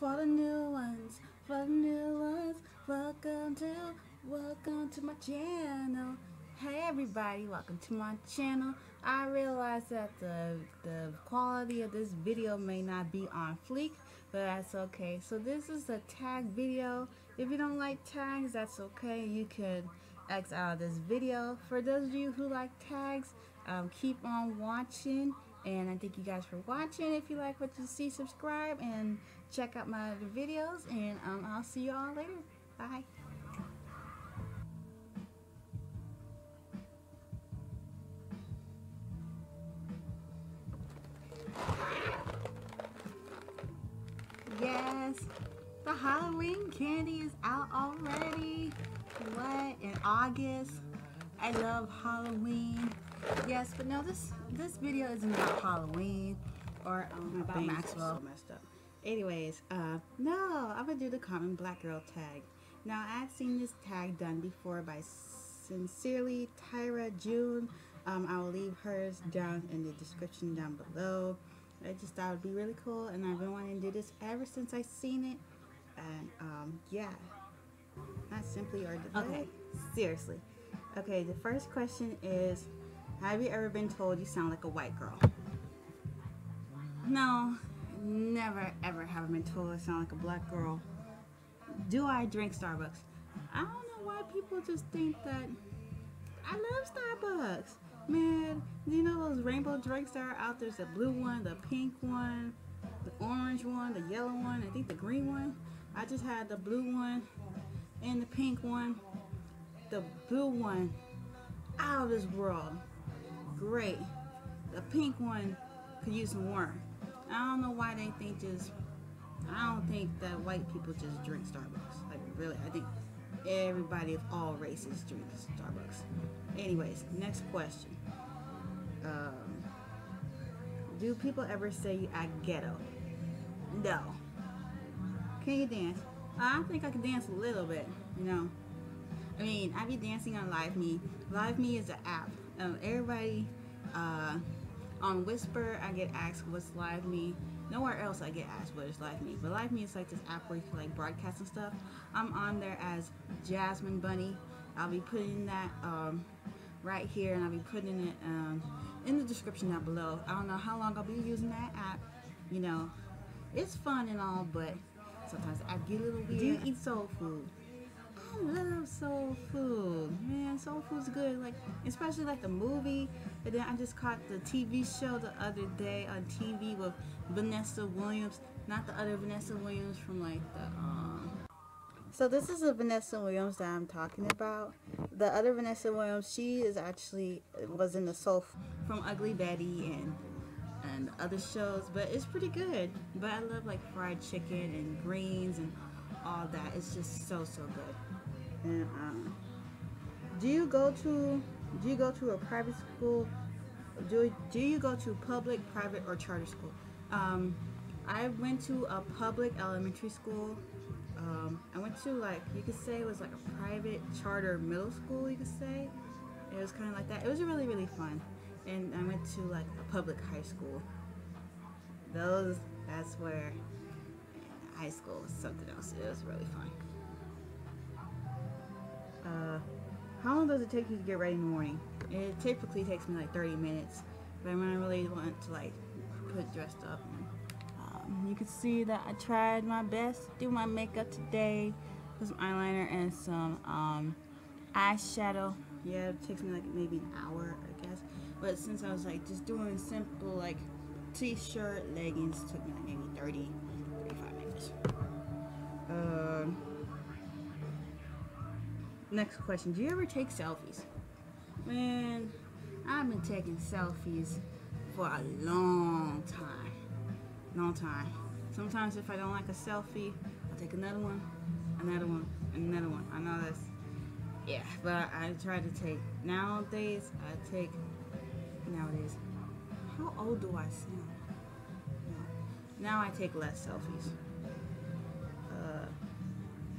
for the new ones, for the new ones. Welcome to, welcome to my channel. Hey everybody, welcome to my channel. I realize that the, the quality of this video may not be on fleek, but that's okay. So this is a tag video. If you don't like tags, that's okay. You could X out of this video. For those of you who like tags, um, keep on watching. And I thank you guys for watching. If you like what you see, subscribe and check out my other videos. And um, I'll see you all later. Bye. Yes, the Halloween candy is out already. What? In August? I love Halloween. Yes, but no, this this video isn't about Halloween or um, about Maxwell. So messed up. Anyways, uh, no, I'm gonna do the common black girl tag. Now I've seen this tag done before by Sincerely Tyra June. Um, I will leave hers down in the description down below. I just thought it would be really cool, and I've been wanting to do this ever since I seen it. And um, yeah, not simply or okay, seriously. Okay, the first question is, have you ever been told you sound like a white girl? No, never ever have been told I sound like a black girl. Do I drink Starbucks? I don't know why people just think that I love Starbucks. Man, you know those rainbow drinks that are out? There's the blue one, the pink one, the orange one, the yellow one, I think the green one. I just had the blue one and the pink one. The blue one, out of this world. Great. The pink one could use some work. I don't know why they think just, I don't think that white people just drink Starbucks. Like really, I think everybody of all races drinks Starbucks. Anyways, next question. Um, do people ever say you act ghetto? No. Can you dance? I think I can dance a little bit, you know. I mean, I be dancing on Live Me. Live Me is an app. Um, everybody uh, on Whisper, I get asked what's Live Me. Nowhere else I get asked what is Live Me. But Live Me is like this app where you can like broadcast and stuff. I'm on there as Jhasmine Bunny. I'll be putting that um, right here and I'll be putting it um, in the description down below. I don't know how long I'll be using that app. You know, it's fun and all, but sometimes I get a little weird. Do you eat soul food? I love soul food. Man, soul food's good. Like, especially like the movie. And then I just caught the TV show the other day on TV with Vanessa Williams. Not the other Vanessa Williams from like the, um... So this is the Vanessa Williams that I'm talking about. The other Vanessa Williams, she is actually, was in the soul from Ugly Betty and and other shows, but it's pretty good. But I love like fried chicken and greens and all that. It's just so so good. And um, do you go to do you go to a private school? Do do you go to public, private, or charter school? Um, I went to a public elementary school. Um, I went to like you could say it was like a private charter middle school. You could say it was kind of like that. It was really really fun and I went to like a public high school. Those, that's where high school was something else. It was really fun. Uh, how long does it take you to get ready in the morning? It typically takes me like 30 minutes, but when I really want to like put dressed up, um, you can see that I tried my best to do my makeup today with some eyeliner and some um, eyeshadow. Yeah, it takes me like maybe an hour, I guess. But since I was like just doing simple like t-shirt, leggings, took me like maybe 30, 35 minutes. Um, next question, do you ever take selfies? Man, I've been taking selfies for a long time. Long time. Sometimes if I don't like a selfie, I'll take another one, another one, another one. I know that's, yeah, but I, try to take, nowadays, I take nowadays. How old do I sound? Now I take less selfies. Uh,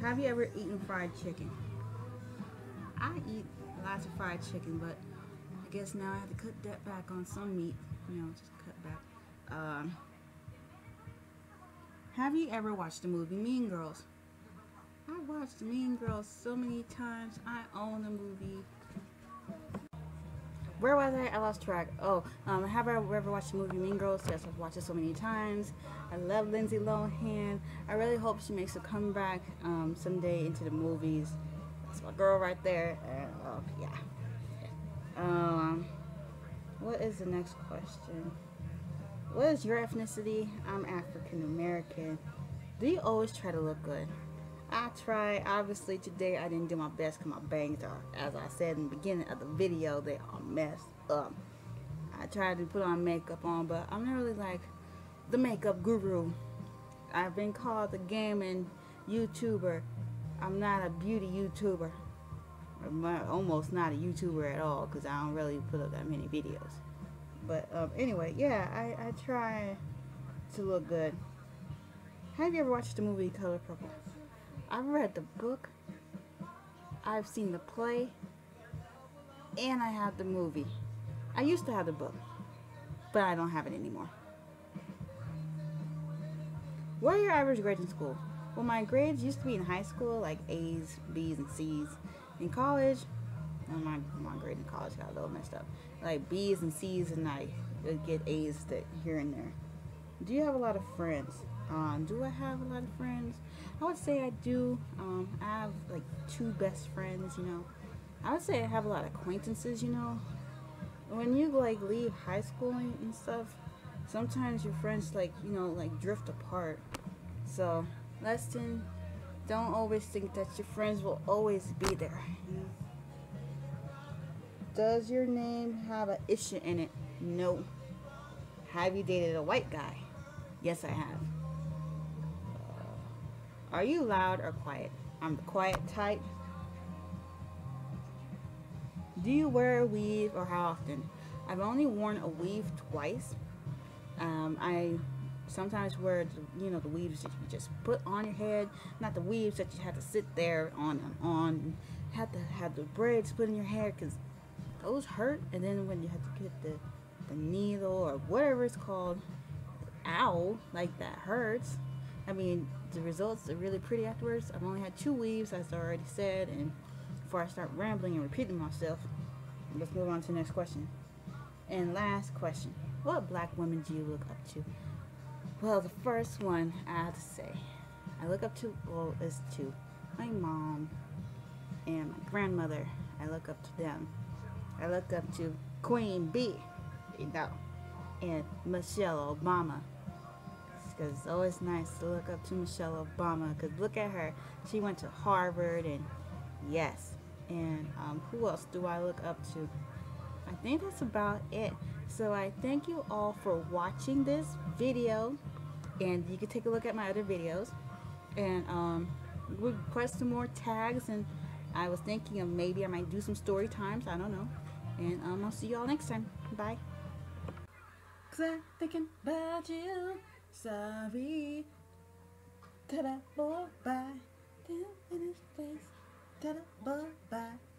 have you ever eaten fried chicken? I eat lots of fried chicken, but I guess now I have to cut that back on some meat. You know, just cut back. Um, Have you ever watched the movie Mean Girls? I watched Mean Girls so many times. I own the movie. Where was I? I lost track. Oh, um, have I ever watched the movie Mean Girls? Yes, I've watched it so many times. I love Lindsay Lohan. I really hope she makes a comeback um, someday into the movies. That's my girl right there. Uh, oh, yeah. Um, what is the next question? What is your ethnicity? I'm African American. Do you always try to look good? I try. Obviously, today I didn't do my best because my bangs are, as I said in the beginning of the video, they are messed up. I tried to put on makeup on, but I'm not really like the makeup guru. I've been called the gaming YouTuber. I'm not a beauty YouTuber. I'm almost not a YouTuber at all because I don't really put up that many videos. But um, anyway, yeah, I, I try to look good. Have you ever watched the movie Color Purple? I've read the book, I've seen the play, and I have the movie. I used to have the book, but I don't have it anymore. What are your average grades in school? Well, my grades used to be in high school, like A's, B's, and C's. In college, my, my grade in college got a little messed up. Like B's and C's, and I would get A's here and there. Do you have a lot of friends? Um, do I have a lot of friends? I would say I do. Um, I have like two best friends, you know. I would say I have a lot of acquaintances, you know. When you like leave high school and stuff, sometimes your friends like, you know, like drift apart. So, lesson, don't always think that your friends will always be there. Does your name have an issue in it? No. Have you dated a white guy? Yes, I have. Are you loud or quiet? I'm the quiet type. Do you wear a weave or how often? I've only worn a weave twice. Um, I sometimes wear the, you know the weaves that you just put on your head, not the weaves that you have to sit there on and on. had to have the braids put in your hair because those hurt. And then when you have to get the the needle or whatever it's called, ow, like that hurts. I mean, the results are really pretty afterwards. I've only had two weaves, as I already said, and before I start rambling and repeating myself, let's move on to the next question. And last question, what black women do you look up to? Well, the first one I have to say, I look up to, well, is to my mom and my grandmother. I look up to them. I look up to Queen B, you know, and Michelle Obama because it's always nice to look up to Michelle Obama because look at her. She went to Harvard and yes. And um, who else do I look up to? I think that's about it. So I thank you all for watching this video and you can take a look at my other videos and um, request some more tags and I was thinking of maybe I might do some story times. I don't know. And um, I'll see y'all next time. Bye. Cause I'm thinking about you. Sorry. Ta-da, bye. Down in his face. Ta-da, bye.